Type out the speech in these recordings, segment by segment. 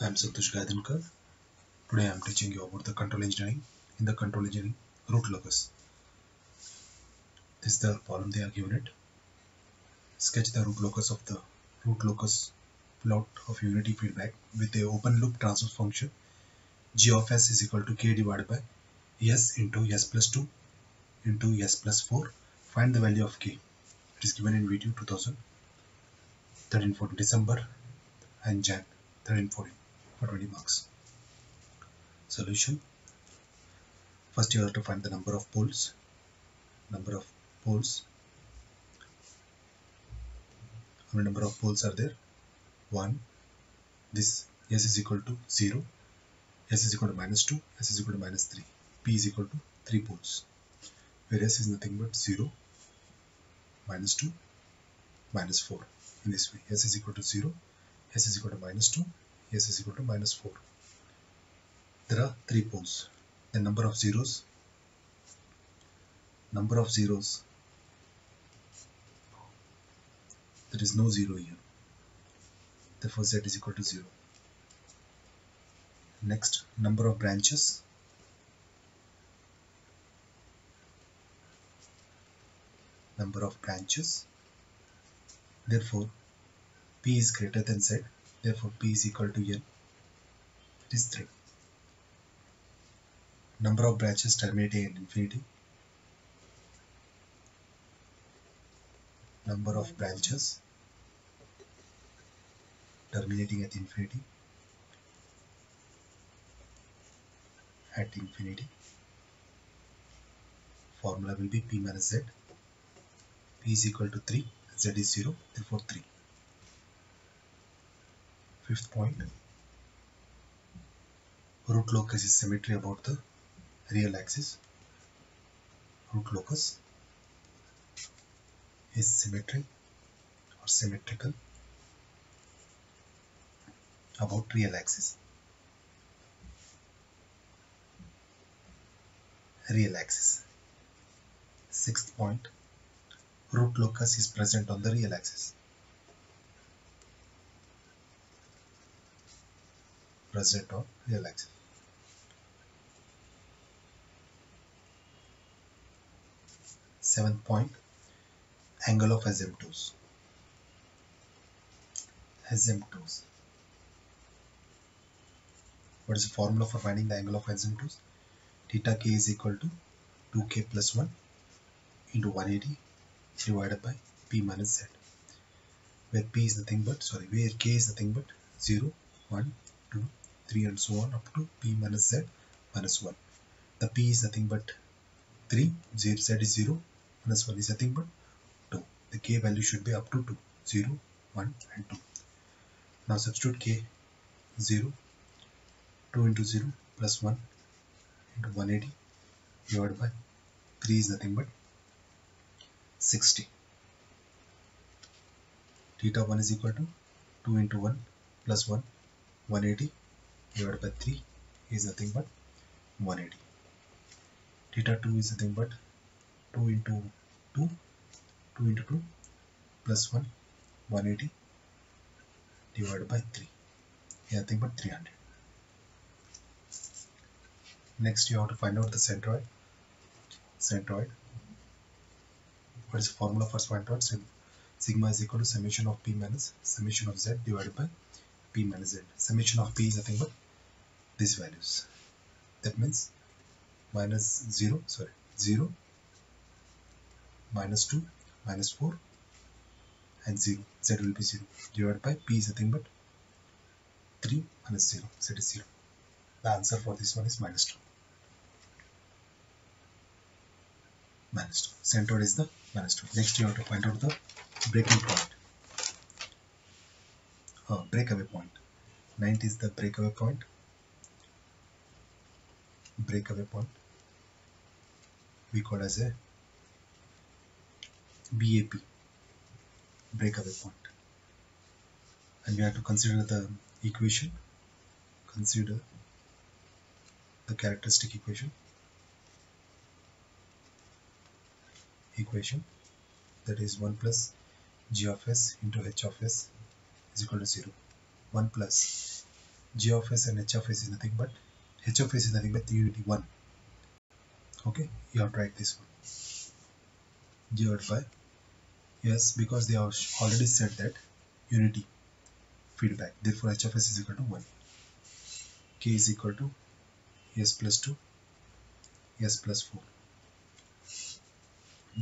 I am Santosh Gaidhankar. Today I am teaching you about the control engineering. In the control engineering, root locus. This is the problem they are given it. Sketch the root locus of the root locus plot of unity feedback with a open loop transfer function g of s is equal to k divided by s into s plus 2 into s plus 4. Find the value of k. It is given in VTU 2013 14 December and Jan 13 14 for 20 marks. Solution First you have to find the number of poles. Number of poles. How many number of poles are there? 1. This s is equal to 0. s is equal to minus 2. s is equal to minus 3. p is equal to 3 poles. Where s is nothing but 0, minus 2, minus 4. In this way, s is equal to 0, s is equal to minus 2, s is equal to minus 4. There are 3 poles. The number of zeros, number of zeros, there is no 0 here. Therefore, z is equal to 0. Next, number of branches, number of branches therefore p is greater than z therefore p is equal to n it is 3 number of branches terminating at infinity. Number of branches terminating at infinity. At infinity. Formula will be p minus z. P is equal to 3 z is 0 therefore 3 fifth point. Root locus is symmetry about the real axis. Root locus is symmetry or symmetrical about real axis. Real axis. Sixth point. Root locus is present on the real axis. Present on real axis. Seventh point, angle of asymptotes. Asymptotes. What is the formula for finding the angle of asymptotes? Theta k is equal to 2k plus 1 into 180 divided by p minus z where p is nothing but sorry where k is nothing but 0 1 2 3 and so on up to p minus z minus 1 the p is nothing but 3 z, z is 0 minus 1 is nothing but 2 the k value should be up to 2 0 1 and 2 now substitute k 0 2 into 0 plus 1 into 180 divided by 3 is nothing but 60 theta 1 is equal to 2 into 1 plus 1 180 divided by 3 is nothing but 180 theta 2 is nothing but 2 into 2 2 into 2 plus 1 180 divided by 3 is nothing but 300 next you have to find out the centroid. Centroid. What is the formula for centroid? Sigma is equal to summation of p minus summation of z divided by p minus z. Summation of p is nothing but these values. That means minus 0, sorry, 0, minus 2, minus 4 and 0. z will be 0 divided by p is nothing but 3 minus 0. z is 0. The answer for this one is minus 2. minus 2. Centroid is the minus 2. Next you have to find out the breaking point. Uh, breakaway point. Ninth is the breakaway point. Breakaway point. We call as a BAP. Breakaway point. And we have to consider the equation. Consider the characteristic equation equation that is 1 plus g of s into h of s is equal to 0 1 plus g of s and h of s is nothing but h of s is nothing but unity 1 okay you have to write this one. Divided by yes because they have already said that unity feedback. Therefore h of s is equal to 1 k is equal to s plus 2 s plus 4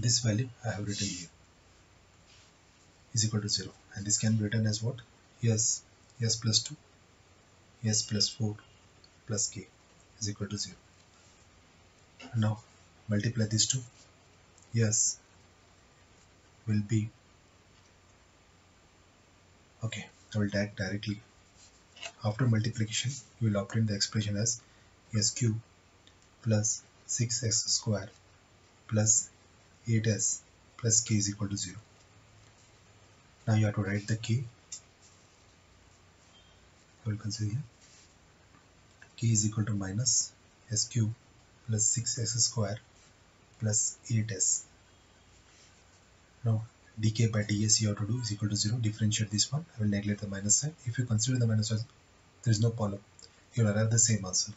this value I have written here is equal to 0 and this can be written as what? S s plus 2 s plus 4 plus k is equal to 0 now multiply these two. Yes will be okay I will tag directly. After multiplication you will obtain the expression as s cube plus 6s square plus 8s plus k is equal to 0 now you have to write the k I will consider here. K is equal to minus s cube plus 6s square plus 8s now dk by ds you have to do is equal to 0 differentiate this one. I will neglect the minus sign. If you consider the minus sign there is no problem. You will arrive the same answer.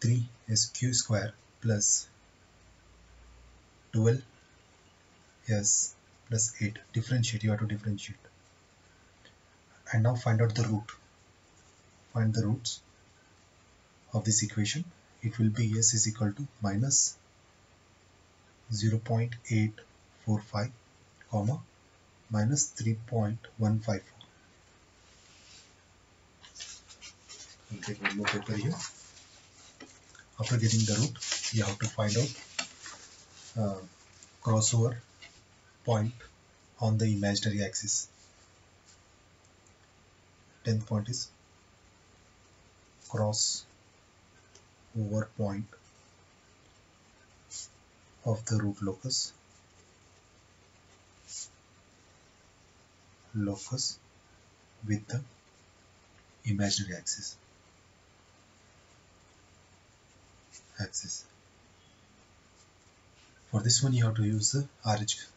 3 sq square plus 12 s plus 8 differentiate you have to differentiate. And now find out the root. Find the roots of this equation. It will be s is equal to minus 0.8 0.45 comma minus 3.154 I'll take one more paper here. After getting the root you have to find out uh, crossover point on the imaginary axis. 10th point is cross over point of the root locus. Locus with the imaginary axis. Axis. For this one you have to use the RH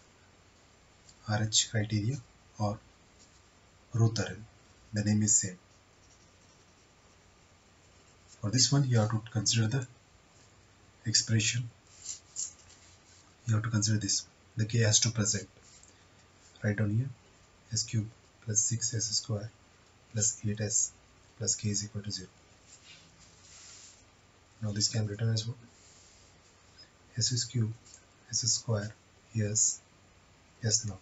RH criteria or theorem the name is same for this one you have to consider the expression you have to consider this the k has to present write down here s cube plus 6s square plus 8s plus k is equal to 0. Now this can be written as what? s is cube, s square, yes, yes now.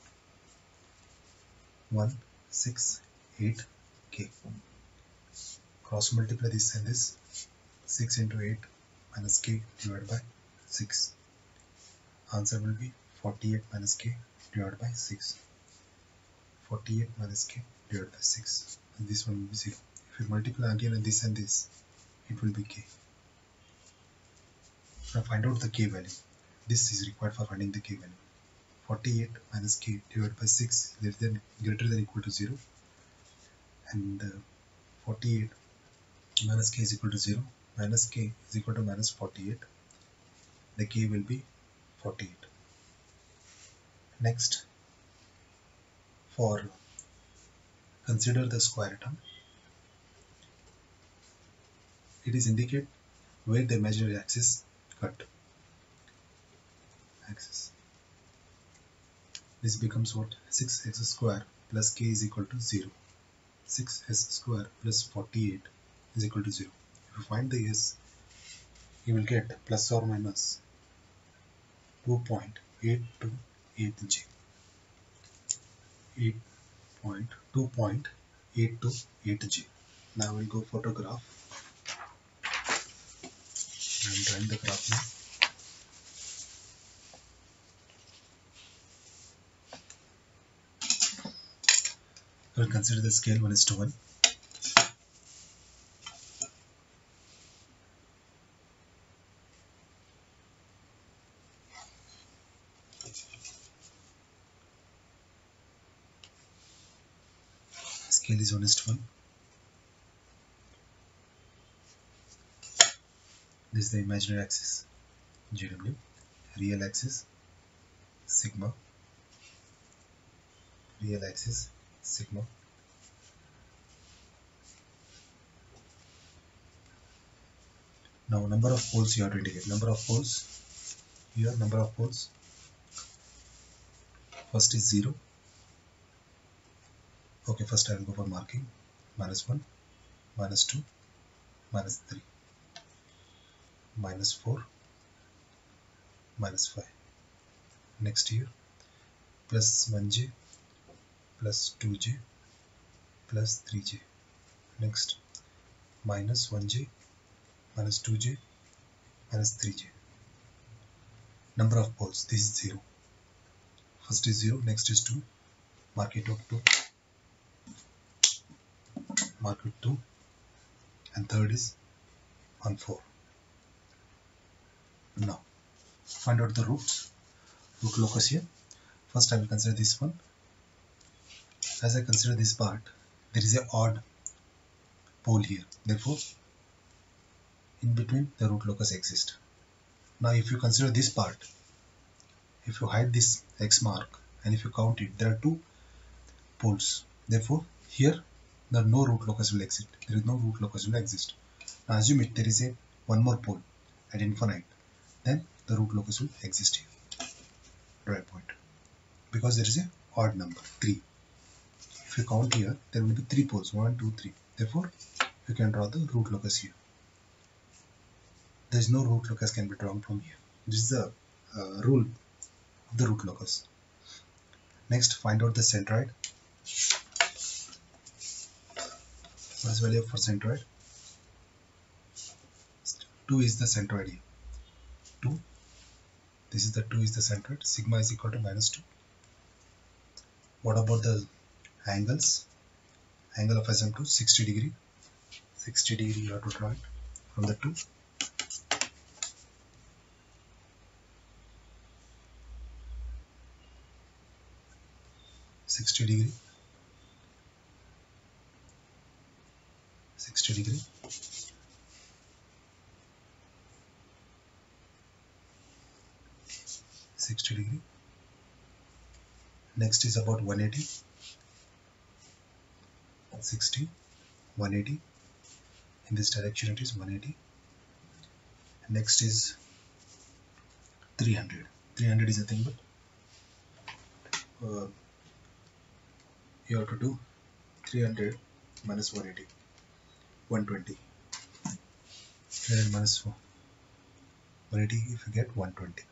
1, 6, 8, k. Cross multiply this and this. 6 into 8 minus k divided by 6. Answer will be 48 minus k divided by 6. 48 minus k divided by 6 and this one will be 0 if you multiply again and this and this it will be k now find out the k value this is required for finding the k value 48 minus k divided by 6 less than greater than equal to 0 and uh, 48 minus k is equal to 0 minus k is equal to minus 48 the k will be 48 next for consider the square term. It is indicate where the imaginary axis cut. Axis this becomes what 6s square plus k is equal to 0 6s square plus 48 is equal to 0 if you find the s you will get plus or minus 2.828 j 8.2.828G. Now we'll go photograph. I'm drawing the graph now. We'll consider the scale 1 is to 1. scale is honest one. This is the imaginary axis GW real axis sigma. Real axis sigma. Now number of poles you have to indicate. Number of poles. Here number of poles. First is 0. Okay, first I will go for marking. Minus 1, minus 2, minus 3, minus 4, minus 5. Next here, plus 1j, plus 2j plus 3j next minus 1j minus 2j minus 3j number of poles this is 0 first is 0 next is 2 mark it up 2 mark it 2 and third is 1 4 now find out the roots root locus here. First I will consider this one as I consider this part there is a odd pole here. Therefore in between the root locus exists. Now if you consider this part if you hide this x mark and if you count it there are two poles. Therefore here the no root locus will exist. There is no root locus will exist. Now assume it there is a one more pole at infinite. Then the root locus will exist here. Right point. Because there is a odd number 3 if you count here there will be 3 poles. One two three. Therefore you can draw the root locus here. There is no root locus can be drawn from here. This is the uh, rule of the root locus. Next find out the centroid. What is value for centroid? 2 is the centroid here. 2 this is the 2 is the centroid. Sigma is equal to minus 2 what about the angles. Angle of asymptote 60 degree. 60 degree you have to draw it from the 2 60 degree. 60 degree. Sixty degree. Next is about 180 60 180 in this direction it is 180 next is 300 300 is nothing but uh, you have to do 300 minus 180 120 300 minus 180 if you get 120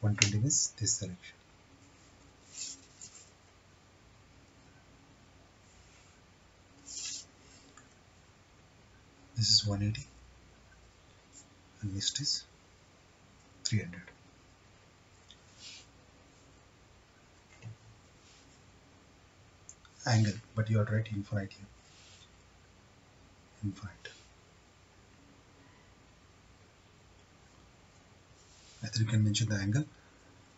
120 means this direction this is 180 and next is 300 angle but you are right infinite here. Infinite. Either you can mention the angle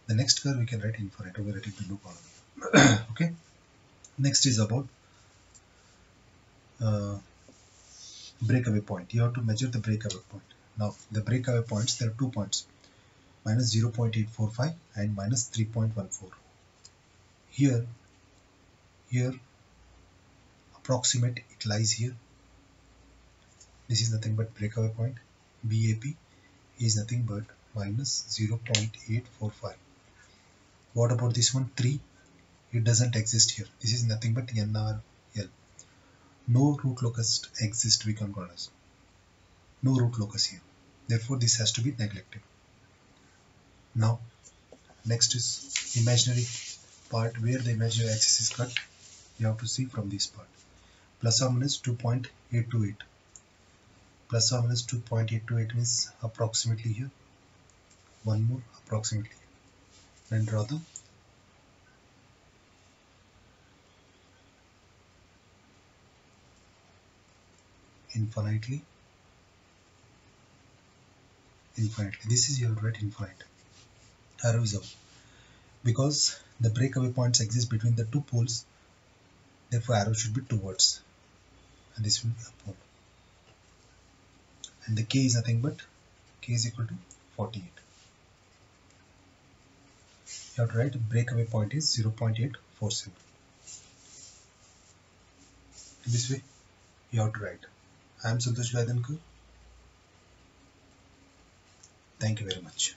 the next curve we can write infinite over writing the blue column okay? Next is about uh, breakaway point. You have to measure the breakaway point. Now the breakaway points there are two points. Minus 0.845 and minus 3.14 here here approximate it lies here. This is nothing but breakaway point. BAP is nothing but minus 0.845 what about this one? 3 it doesn't exist here. This is nothing but NRL no root locus exists call as. No root locus here. Therefore this has to be neglected. Now next is imaginary part where the imaginary axis is cut. You have to see from this part. Plus or minus 2.828 plus or minus 2.828 means approximately here. One more approximately then draw the infinitely. Infinitely. This is your right infinite. Arrow up because the breakaway points exist between the two poles therefore arrow should be towards. And this will be upward and the k is nothing but k is equal to 48 you have to write breakaway point is 0.847 this way you have to write. I am Santosh Gaidhankar. Thank you very much.